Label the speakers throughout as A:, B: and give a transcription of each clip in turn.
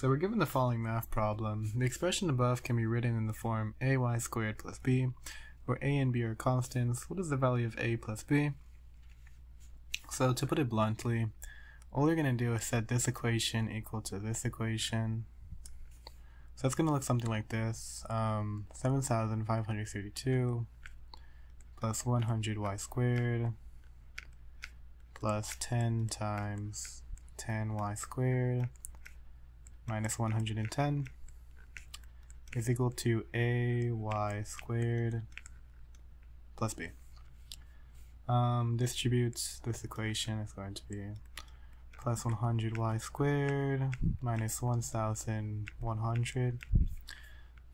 A: So we're given the following math problem. The expression above can be written in the form ay squared plus b, where a and b are constants. What is the value of a plus b? So to put it bluntly, all you're going to do is set this equation equal to this equation. So it's going to look something like this. Um, 7,532 plus 100y squared plus 10 times 10y squared minus 110 is equal to ay squared plus b. Um, distributes this equation is going to be plus 100y squared minus 1100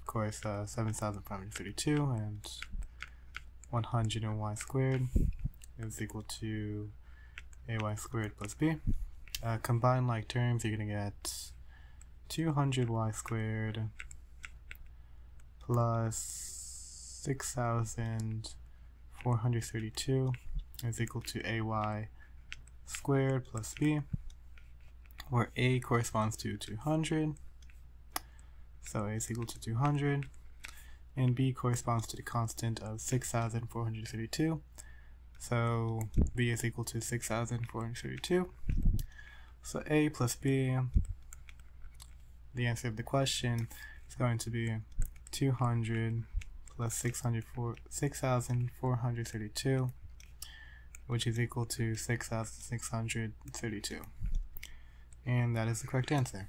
A: of course uh, 7532 and 100 and y squared is equal to ay squared plus b. Uh, combine like terms, you're going to get 200y squared plus 6,432 is equal to ay squared plus b, where a corresponds to 200, so a is equal to 200, and b corresponds to the constant of 6,432, so b is equal to 6,432. So a plus b the answer of the question is going to be 200 plus 6,432, which is equal to 6,632. And that is the correct answer.